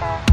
Bye.